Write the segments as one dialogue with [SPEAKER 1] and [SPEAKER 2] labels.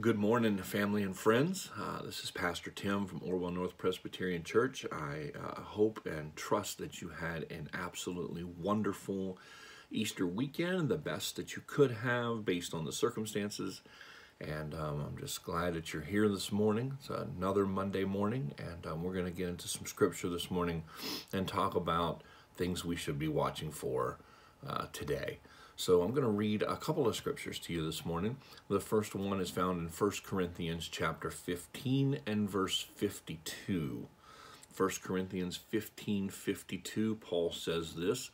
[SPEAKER 1] Good morning, family and friends. Uh, this is Pastor Tim from Orwell North Presbyterian Church. I uh, hope and trust that you had an absolutely wonderful Easter weekend, the best that you could have based on the circumstances. And um, I'm just glad that you're here this morning. It's another Monday morning, and um, we're going to get into some scripture this morning and talk about things we should be watching for uh, today. So I'm going to read a couple of scriptures to you this morning. The first one is found in 1 Corinthians chapter 15 and verse 52. 1 Corinthians 15, 52, Paul says this,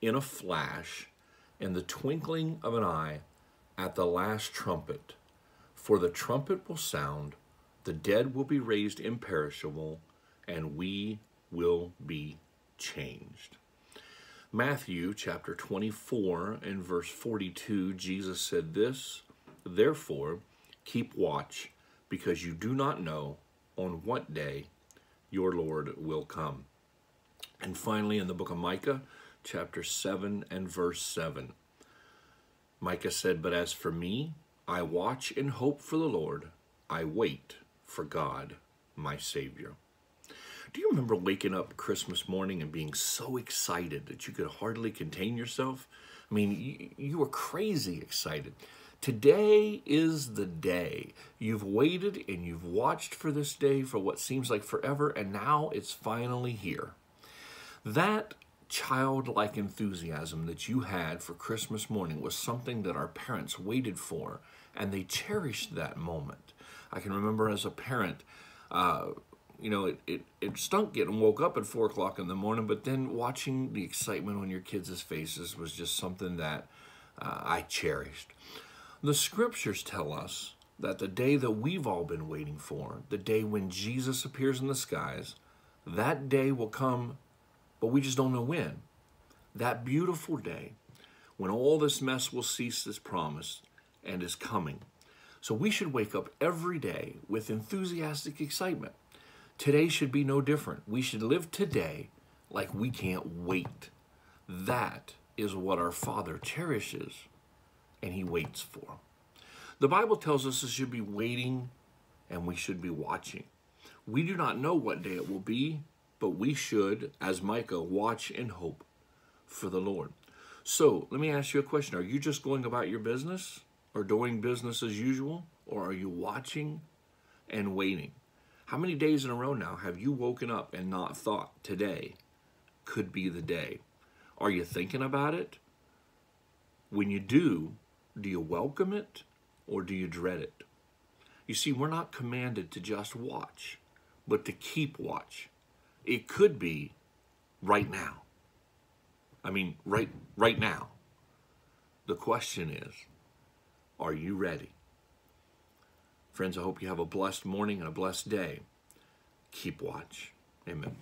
[SPEAKER 1] In a flash, in the twinkling of an eye, at the last trumpet, for the trumpet will sound, the dead will be raised imperishable, and we will be changed. Matthew chapter 24 and verse 42, Jesus said this, Therefore, keep watch, because you do not know on what day your Lord will come. And finally, in the book of Micah, chapter 7 and verse 7, Micah said, But as for me, I watch and hope for the Lord. I wait for God, my Savior. Do you remember waking up Christmas morning and being so excited that you could hardly contain yourself? I mean, you, were crazy excited. Today is the day. You've waited and you've watched for this day for what seems like forever, and now it's finally here. That childlike enthusiasm that you had for Christmas morning was something that our parents waited for, and they cherished that moment. I can remember as a parent, uh, you know, it, it, it stunk getting woke up at four o'clock in the morning, but then watching the excitement on your kids' faces was just something that uh, I cherished. The scriptures tell us that the day that we've all been waiting for, the day when Jesus appears in the skies, that day will come, but we just don't know when. That beautiful day when all this mess will cease is promised and is coming. So we should wake up every day with enthusiastic excitement. Today should be no different. We should live today like we can't wait. That is what our Father cherishes and He waits for. The Bible tells us we should be waiting and we should be watching. We do not know what day it will be, but we should, as Micah, watch and hope for the Lord. So let me ask you a question. Are you just going about your business or doing business as usual? Or are you watching and waiting? How many days in a row now have you woken up and not thought today could be the day? Are you thinking about it? When you do, do you welcome it or do you dread it? You see, we're not commanded to just watch, but to keep watch. It could be right now. I mean, right right now. The question is, are you ready? Friends, I hope you have a blessed morning and a blessed day. Keep watch. Amen.